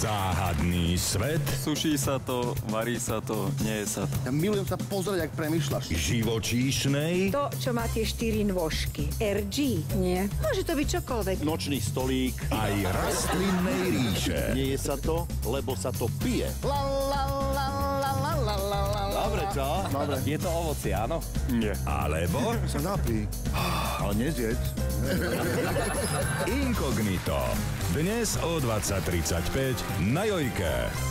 Záhadný svet Suší sa to, varí sa to, nie je sa to. Ja milujem sa pozrieť, ak premyšľaš. živočíšnej To, čo má tie štyri nôžky. RG? Nie. Môže to byť čokoľvek. Nočný stolík. aj rastlinnej ríše. Nie je sa to, lebo sa to pije. Dobre, čo? Dobre. Je to ovocie, áno? Nie. Alebo Sa napí. Ale nezjedz. Inkognito. Dnes o 20.35 na Jojke.